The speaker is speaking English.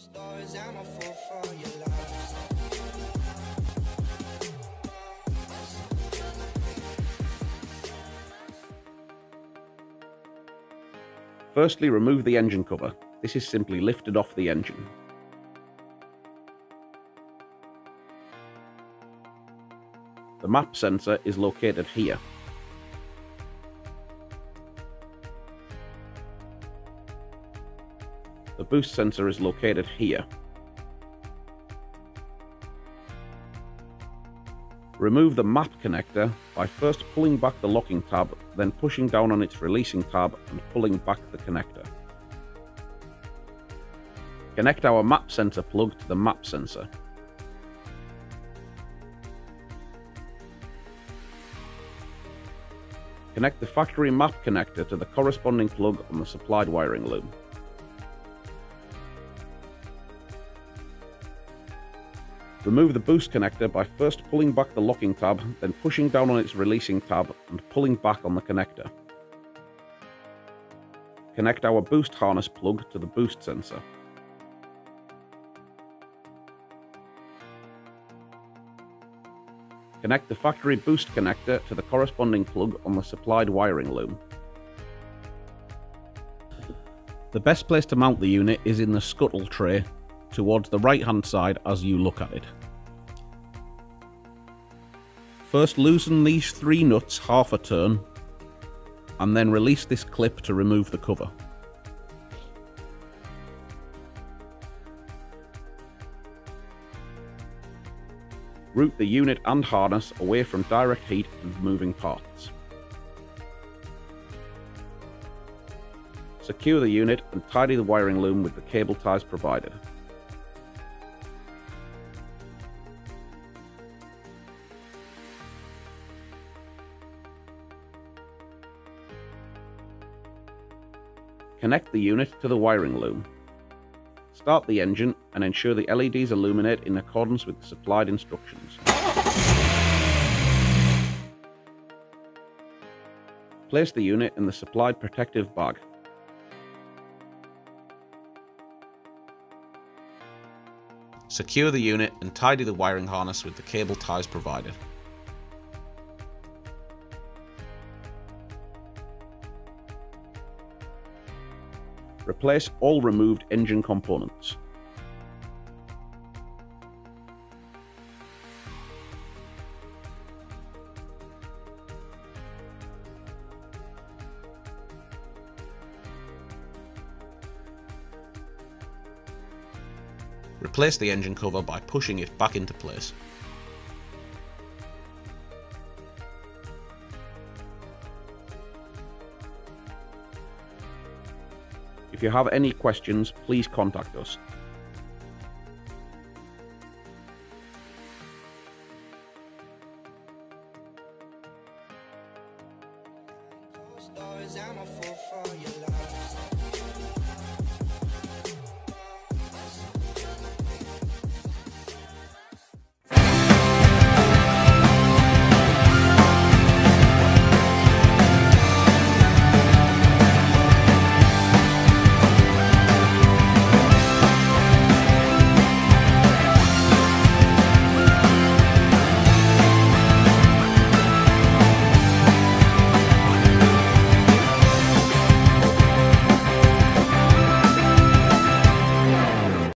Stories, I'm a fool for your. Firstly, remove the engine cover. This is simply lifted off the engine. The map sensor is located here. Boost sensor is located here. Remove the map connector by first pulling back the locking tab, then pushing down on its releasing tab and pulling back the connector. Connect our map sensor plug to the map sensor. Connect the factory map connector to the corresponding plug on the supplied wiring loom. Remove the boost connector by first pulling back the locking tab, then pushing down on its releasing tab and pulling back on the connector. Connect our boost harness plug to the boost sensor. Connect the factory boost connector to the corresponding plug on the supplied wiring loom. The best place to mount the unit is in the scuttle tray towards the right hand side as you look at it. First loosen these three nuts half a turn and then release this clip to remove the cover. Route the unit and harness away from direct heat and moving parts. Secure the unit and tidy the wiring loom with the cable ties provided. Connect the unit to the wiring loom. Start the engine and ensure the LEDs illuminate in accordance with the supplied instructions. Place the unit in the supplied protective bag. Secure the unit and tidy the wiring harness with the cable ties provided. Replace all removed engine components. Replace the engine cover by pushing it back into place. If you have any questions, please contact us. I'm a fool for your love.